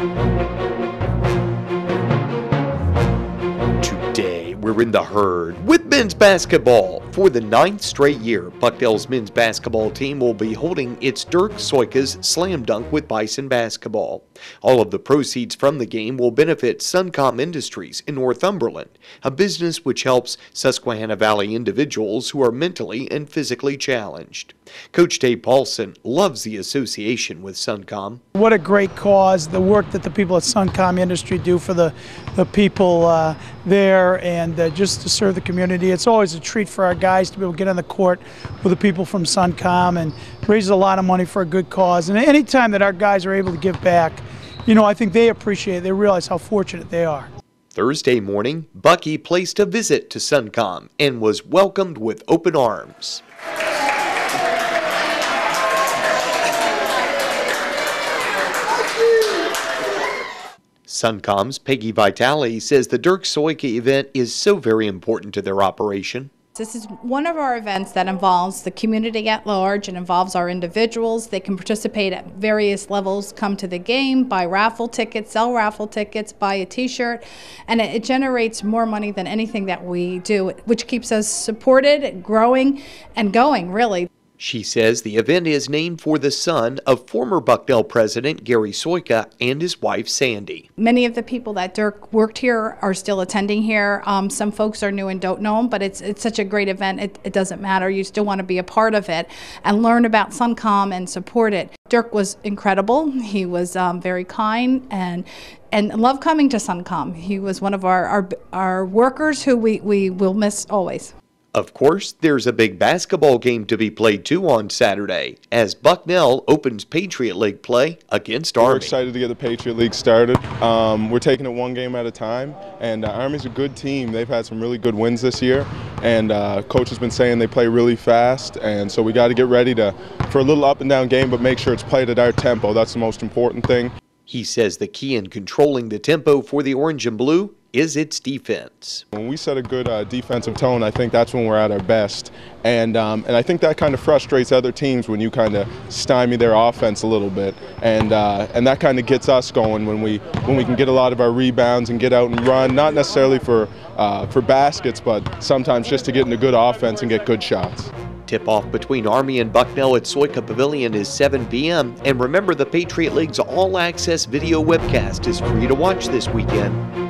Música we're in the herd with men's basketball. For the ninth straight year, Bucknell's men's basketball team will be holding its Dirk Sojka's Slam Dunk with Bison Basketball. All of the proceeds from the game will benefit Suncom Industries in Northumberland, a business which helps Susquehanna Valley individuals who are mentally and physically challenged. Coach Dave Paulsen loves the association with Suncom. What a great cause, the work that the people at Suncom Industry do for the, the people uh, there and uh, just to serve the community. It's always a treat for our guys to be able to get on the court with the people from Suncom and raises a lot of money for a good cause. And anytime that our guys are able to give back, you know, I think they appreciate it. They realize how fortunate they are. Thursday morning, Bucky placed a visit to Suncom and was welcomed with open arms. Suncom's Peggy Vitale says the Dirk Sojka event is so very important to their operation. This is one of our events that involves the community at large and involves our individuals. They can participate at various levels, come to the game, buy raffle tickets, sell raffle tickets, buy a t shirt, and it, it generates more money than anything that we do, which keeps us supported, growing, and going, really. She says the event is named for the son of former Bucknell president Gary Sojka and his wife Sandy. Many of the people that Dirk worked here are still attending here. Um, some folks are new and don't know him, but it's it's such a great event. It, it doesn't matter. You still want to be a part of it and learn about Suncom and support it. Dirk was incredible. He was um, very kind and and loved coming to Suncom. He was one of our, our, our workers who we, we will miss always. Of course, there's a big basketball game to be played too on Saturday as Bucknell opens Patriot League play against Army. We're excited to get the Patriot League started. Um, we're taking it one game at a time, and uh, Army's a good team. They've had some really good wins this year, and uh, coach has been saying they play really fast, and so we got to get ready to for a little up and down game, but make sure it's played at our tempo. That's the most important thing. He says the key in controlling the tempo for the Orange and Blue is its defense. When we set a good uh, defensive tone, I think that's when we're at our best. And, um, and I think that kind of frustrates other teams when you kind of stymie their offense a little bit. And, uh, and that kind of gets us going when we, when we can get a lot of our rebounds and get out and run, not necessarily for, uh, for baskets, but sometimes just to get into good offense and get good shots. Tip-off between Army and Bucknell at Sojka Pavilion is 7 p.m. And remember, the Patriot League's all-access video webcast is free to watch this weekend.